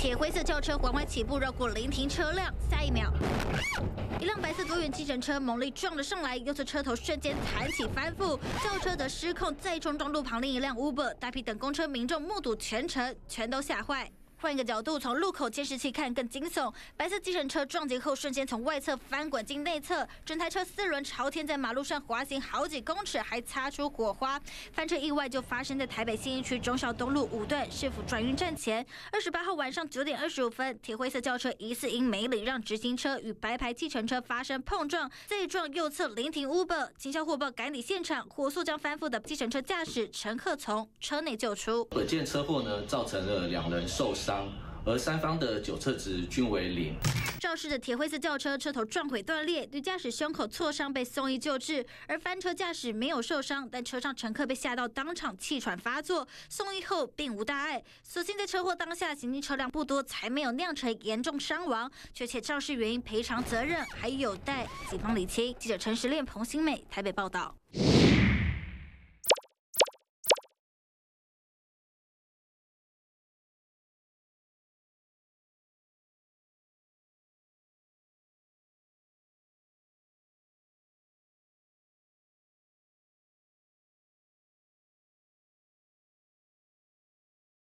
铁灰色轿车缓缓起步，绕过临停车辆，下一秒，一辆白色多元计程车猛力撞了上来，右侧车头瞬间弹起翻覆，轿车的失控再冲撞路旁另一辆 Uber，大批等公车民众目睹全程，全都吓坏。换一个角度，从路口监视器看更惊悚。白色计程车撞击后，瞬间从外侧翻滚进内侧，整台车四轮朝天在马路上滑行好几公尺，还擦出火花。翻车意外就发生在台北新一区中小东路五段市府转运站前。二十八号晚上九点二十五分，铁灰色轿车疑似因没礼让直行车与白牌计程车发生碰撞，再撞右侧临停 Uber。警消获报赶抵现场，火速将翻覆的计程车驾驶乘客从车内救出。本件车祸呢，造成了两人受伤而三方的酒测值均为零。肇事的铁灰色轿车车头撞毁断裂，女驾驶胸口挫伤被送医救治，而翻车驾驶没有受伤，但车上乘客被吓到当场气喘发作，送医后并无大碍。所幸在车祸当下行进车辆不多，才没有酿成严重伤亡。确切肇事原因、赔偿责任还有待警方厘清。记者陈时炼、彭新美台北报道。